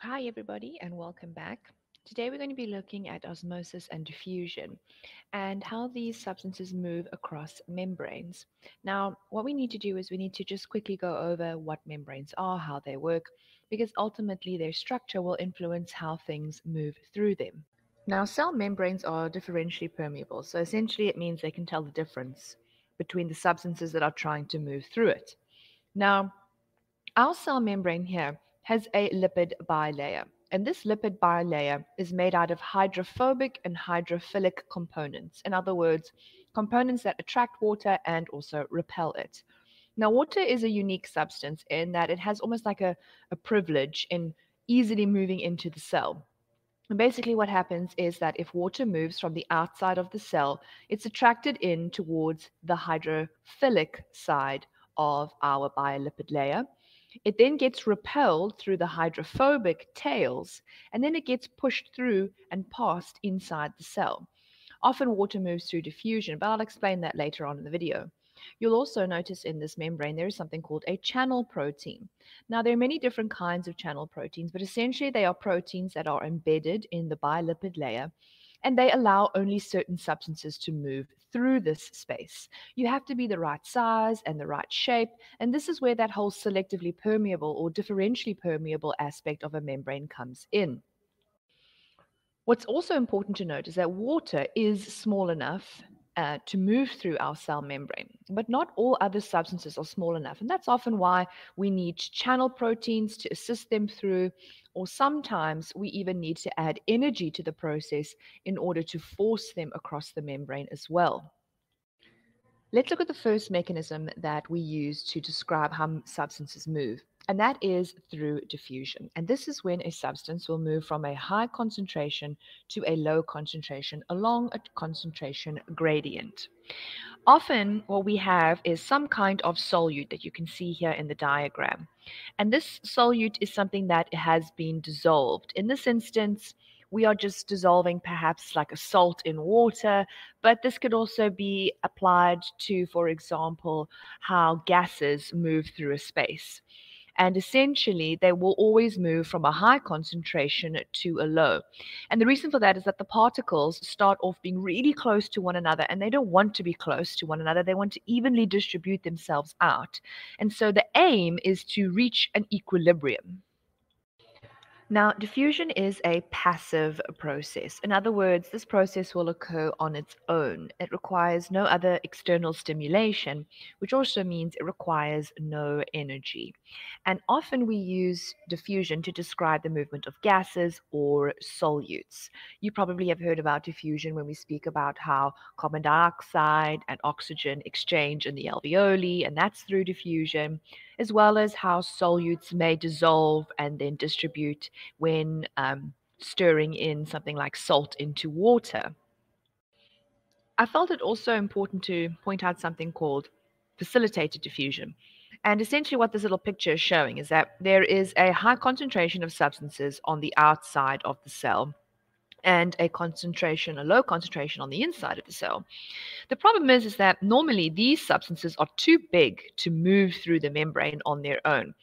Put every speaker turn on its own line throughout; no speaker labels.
Hi, everybody, and welcome back. Today, we're going to be looking at osmosis and diffusion and how these substances move across membranes. Now, what we need to do is we need to just quickly go over what membranes are, how they work, because ultimately their structure will influence how things move through them. Now, cell membranes are differentially permeable, so essentially it means they can tell the difference between the substances that are trying to move through it. Now, our cell membrane here has a lipid bilayer. And this lipid bilayer is made out of hydrophobic and hydrophilic components. In other words, components that attract water and also repel it. Now, water is a unique substance in that it has almost like a, a privilege in easily moving into the cell. And basically, what happens is that if water moves from the outside of the cell, it's attracted in towards the hydrophilic side of our biolipid layer. It then gets repelled through the hydrophobic tails, and then it gets pushed through and passed inside the cell. Often water moves through diffusion, but I'll explain that later on in the video. You'll also notice in this membrane there is something called a channel protein. Now, there are many different kinds of channel proteins, but essentially they are proteins that are embedded in the bilipid layer and they allow only certain substances to move through this space. You have to be the right size and the right shape, and this is where that whole selectively permeable or differentially permeable aspect of a membrane comes in. What's also important to note is that water is small enough uh, to move through our cell membrane. But not all other substances are small enough. And that's often why we need channel proteins to assist them through, or sometimes we even need to add energy to the process in order to force them across the membrane as well. Let's look at the first mechanism that we use to describe how substances move and that is through diffusion. And this is when a substance will move from a high concentration to a low concentration along a concentration gradient. Often, what we have is some kind of solute that you can see here in the diagram. And this solute is something that has been dissolved. In this instance, we are just dissolving perhaps like a salt in water, but this could also be applied to, for example, how gases move through a space. And essentially, they will always move from a high concentration to a low. And the reason for that is that the particles start off being really close to one another and they don't want to be close to one another. They want to evenly distribute themselves out. And so the aim is to reach an equilibrium. Now, diffusion is a passive process. In other words, this process will occur on its own. It requires no other external stimulation, which also means it requires no energy. And often we use diffusion to describe the movement of gases or solutes. You probably have heard about diffusion when we speak about how carbon dioxide and oxygen exchange in the alveoli, and that's through diffusion as well as how solutes may dissolve and then distribute when um, stirring in something like salt into water. I felt it also important to point out something called facilitated diffusion. And essentially, what this little picture is showing is that there is a high concentration of substances on the outside of the cell and a concentration, a low concentration on the inside of the cell. The problem is, is that normally these substances are too big to move through the membrane on their own.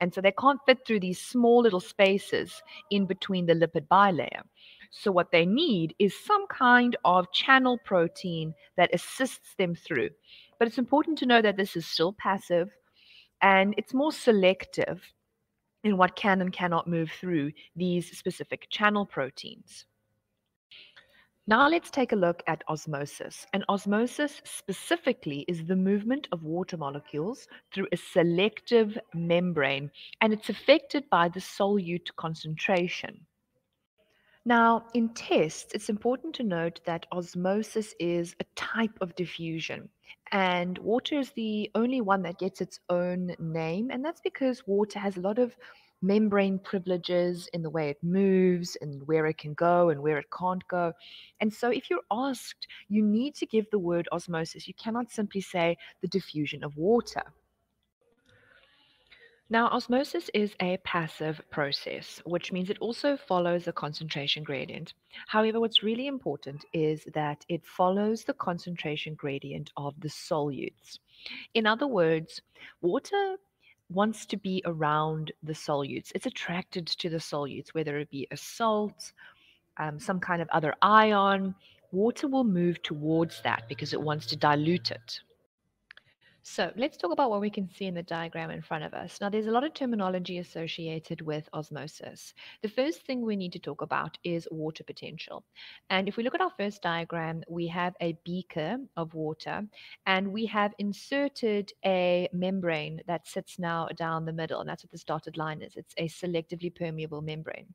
And so they can't fit through these small little spaces in between the lipid bilayer. So what they need is some kind of channel protein that assists them through. But it's important to know that this is still passive and it's more selective in what can and cannot move through these specific channel proteins. Now let's take a look at osmosis. And osmosis specifically is the movement of water molecules through a selective membrane, and it's affected by the solute concentration. Now, in tests, it's important to note that osmosis is a type of diffusion, and water is the only one that gets its own name, and that's because water has a lot of membrane privileges in the way it moves and where it can go and where it can't go. And so, if you're asked, you need to give the word osmosis. You cannot simply say the diffusion of water. Now, osmosis is a passive process, which means it also follows a concentration gradient. However, what's really important is that it follows the concentration gradient of the solutes. In other words, water wants to be around the solutes. It's attracted to the solutes, whether it be a salt, um, some kind of other ion. Water will move towards that because it wants to dilute it. So let's talk about what we can see in the diagram in front of us. Now, there's a lot of terminology associated with osmosis. The first thing we need to talk about is water potential. And if we look at our first diagram, we have a beaker of water, and we have inserted a membrane that sits now down the middle, and that's what this dotted line is. It's a selectively permeable membrane.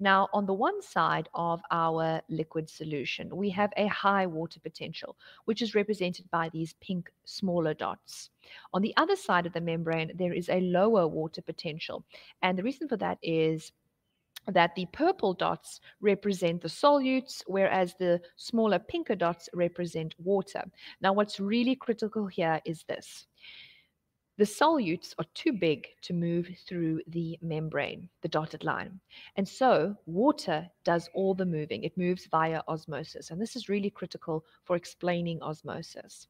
Now, on the one side of our liquid solution, we have a high water potential, which is represented by these pink smaller dots. On the other side of the membrane, there is a lower water potential. And the reason for that is that the purple dots represent the solutes, whereas the smaller pinker dots represent water. Now, what's really critical here is this. The solutes are too big to move through the membrane, the dotted line. And so water does all the moving. It moves via osmosis. And this is really critical for explaining osmosis.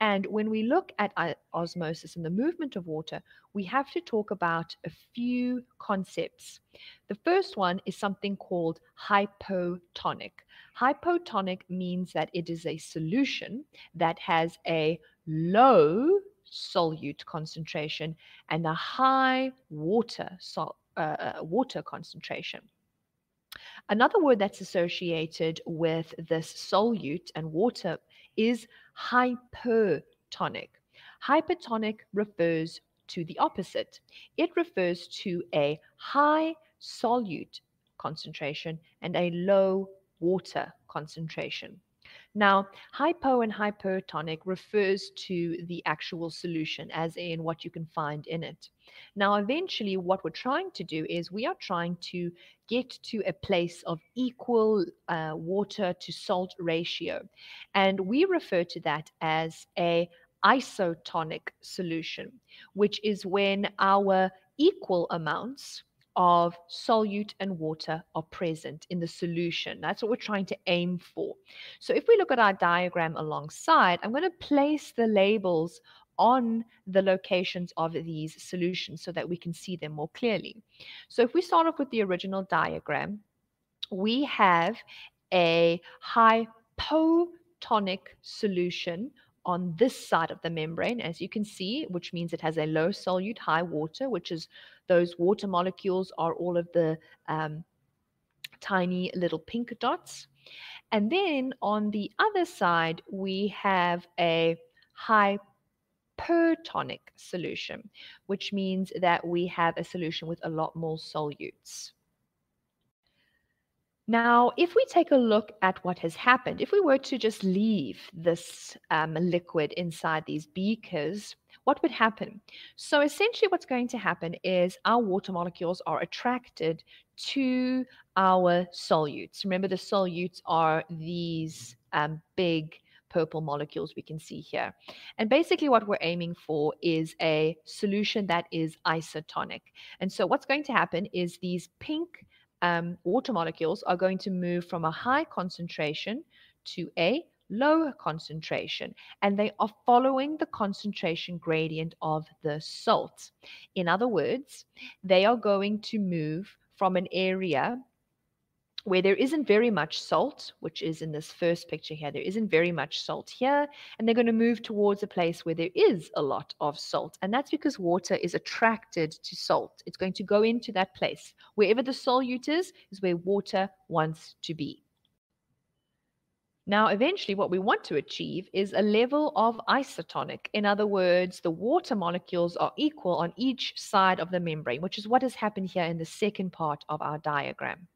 And when we look at uh, osmosis and the movement of water, we have to talk about a few concepts. The first one is something called hypotonic. Hypotonic means that it is a solution that has a low solute concentration and a high water, uh, uh, water concentration. Another word that's associated with this solute and water is hypertonic. Hypertonic refers to the opposite. It refers to a high solute concentration and a low water concentration. Now, hypo and hypertonic refers to the actual solution, as in what you can find in it. Now, eventually, what we're trying to do is we are trying to get to a place of equal uh, water to salt ratio. And we refer to that as a isotonic solution, which is when our equal amounts of solute and water are present in the solution. That's what we're trying to aim for. So if we look at our diagram alongside, I'm going to place the labels on the locations of these solutions so that we can see them more clearly. So if we start off with the original diagram, we have a hypotonic solution on this side of the membrane, as you can see, which means it has a low solute, high water, which is those water molecules are all of the um, tiny little pink dots. And then on the other side, we have a hypertonic solution, which means that we have a solution with a lot more solutes. Now, if we take a look at what has happened, if we were to just leave this um, liquid inside these beakers, what would happen? So essentially what's going to happen is our water molecules are attracted to our solutes. Remember the solutes are these um, big purple molecules we can see here. And basically what we're aiming for is a solution that is isotonic. And so what's going to happen is these pink um, water molecules are going to move from a high concentration to a low concentration, and they are following the concentration gradient of the salt. In other words, they are going to move from an area where there isn't very much salt, which is in this first picture here, there isn't very much salt here, and they're going to move towards a place where there is a lot of salt. And that's because water is attracted to salt. It's going to go into that place. Wherever the solute is, is where water wants to be. Now, eventually, what we want to achieve is a level of isotonic. In other words, the water molecules are equal on each side of the membrane, which is what has happened here in the second part of our diagram.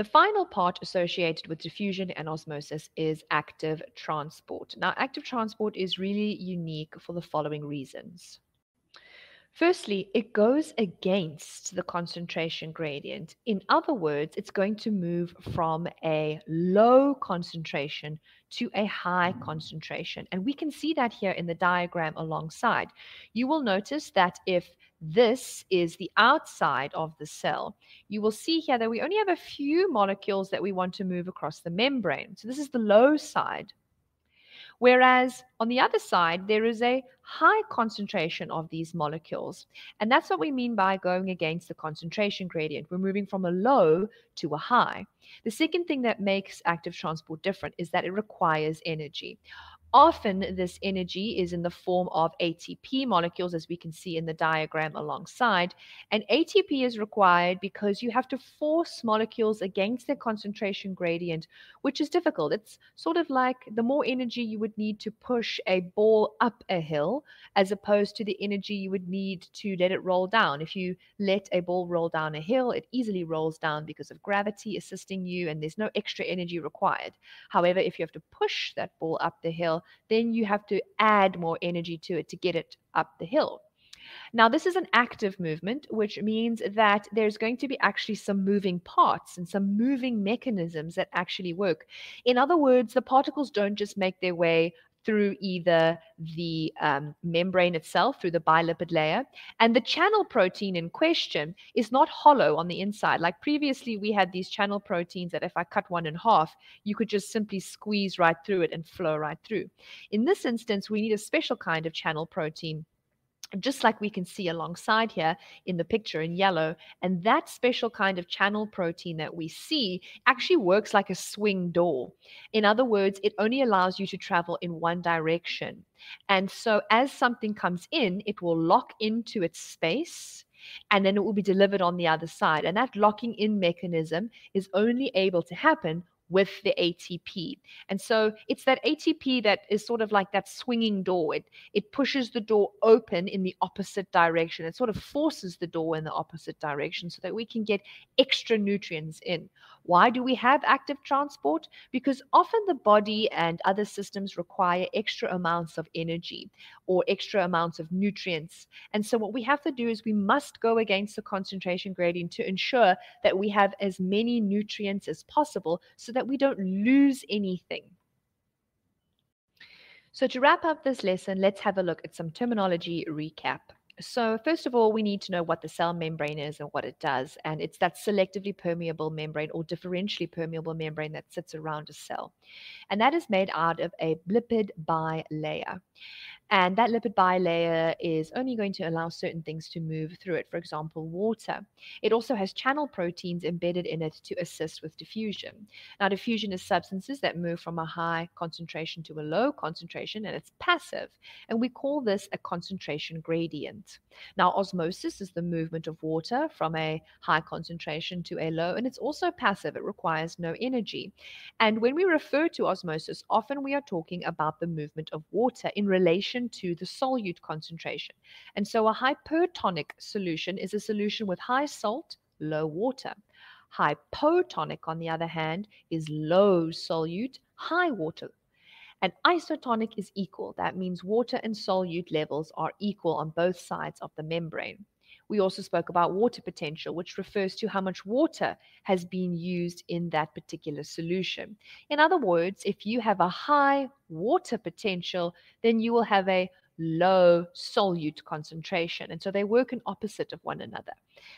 The final part associated with diffusion and osmosis is active transport. Now, active transport is really unique for the following reasons. Firstly, it goes against the concentration gradient. In other words, it's going to move from a low concentration to a high concentration. And we can see that here in the diagram alongside. You will notice that if this is the outside of the cell, you will see here that we only have a few molecules that we want to move across the membrane. So this is the low side. Whereas on the other side, there is a high concentration of these molecules. And that's what we mean by going against the concentration gradient. We're moving from a low to a high. The second thing that makes active transport different is that it requires energy. Often, this energy is in the form of ATP molecules, as we can see in the diagram alongside. And ATP is required because you have to force molecules against their concentration gradient, which is difficult. It's sort of like the more energy you would need to push a ball up a hill, as opposed to the energy you would need to let it roll down. If you let a ball roll down a hill, it easily rolls down because of gravity assisting you, and there's no extra energy required. However, if you have to push that ball up the hill, then you have to add more energy to it to get it up the hill. Now, this is an active movement, which means that there's going to be actually some moving parts and some moving mechanisms that actually work. In other words, the particles don't just make their way through either the um, membrane itself, through the bilipid layer. And the channel protein in question is not hollow on the inside. Like previously, we had these channel proteins that if I cut one in half, you could just simply squeeze right through it and flow right through. In this instance, we need a special kind of channel protein just like we can see alongside here in the picture in yellow. And that special kind of channel protein that we see actually works like a swing door. In other words, it only allows you to travel in one direction. And so as something comes in, it will lock into its space and then it will be delivered on the other side. And that locking in mechanism is only able to happen with the ATP. And so it's that ATP that is sort of like that swinging door. It, it pushes the door open in the opposite direction. It sort of forces the door in the opposite direction so that we can get extra nutrients in. Why do we have active transport? Because often the body and other systems require extra amounts of energy or extra amounts of nutrients. And so what we have to do is we must go against the concentration gradient to ensure that we have as many nutrients as possible so that that we don't lose anything. So, to wrap up this lesson, let's have a look at some terminology recap. So, first of all, we need to know what the cell membrane is and what it does. And it's that selectively permeable membrane or differentially permeable membrane that sits around a cell. And that is made out of a lipid bilayer. And that lipid bilayer is only going to allow certain things to move through it, for example, water. It also has channel proteins embedded in it to assist with diffusion. Now, diffusion is substances that move from a high concentration to a low concentration, and it's passive. And we call this a concentration gradient. Now, osmosis is the movement of water from a high concentration to a low, and it's also passive. It requires no energy. And when we refer to osmosis, often we are talking about the movement of water in relation to the solute concentration. And so a hypertonic solution is a solution with high salt, low water. Hypotonic, on the other hand, is low solute, high water. And isotonic is equal. That means water and solute levels are equal on both sides of the membrane. We also spoke about water potential, which refers to how much water has been used in that particular solution. In other words, if you have a high water potential, then you will have a low solute concentration. And so they work in opposite of one another.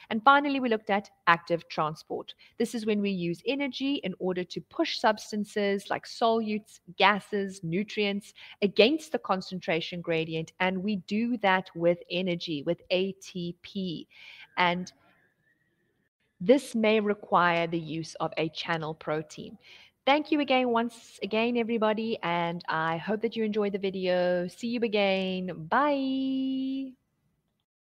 And finally, we looked at active transport. This is when we use energy in order to push substances like solutes, gases, nutrients against the concentration gradient. And we do that with energy, with ATP. And this may require the use of a channel protein. Thank you again, once again, everybody, and I hope that you enjoyed the video. See you again. Bye.